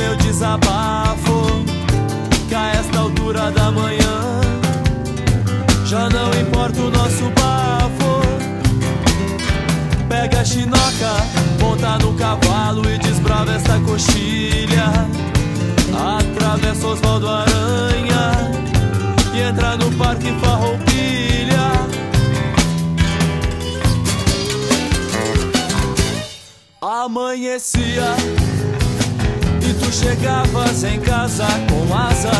meu desabafo Que a esta altura da manhã Já não importa o nosso bafo. Pega a chinoca, monta no cavalo E desbrava esta coxilha. Atravessa Osvaldo Aranha E entra no parque Farroupilha. Amanhecia e tu chegavas em casa com asa.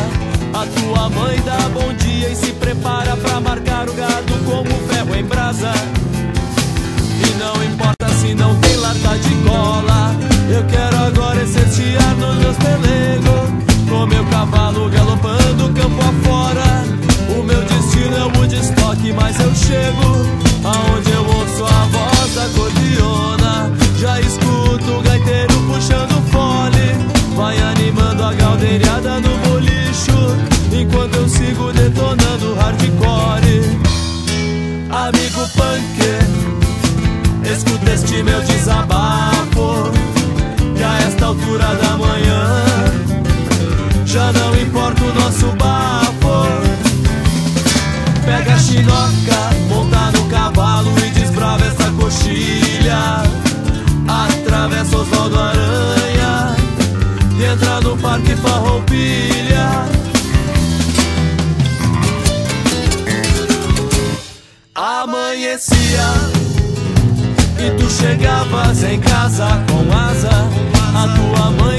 A tua mãe dá bom dia e se prepara pra marcar o gado como ferro em brasa. E não importa se não tem lata de cola, eu quero agora exercitar nos meus pelegos. Com meu cavalo sigo detonando hardcore. Amigo punk Escuta este meu desabafo Que a esta altura da manhã Já não importa o nosso bafo. Pega a chinoca, monta no cavalo e desbrava essa coxilha. Atravessa Osvaldo Aranha E entra no Parque Farroupilha chegavas em casa com asa. A tua mãe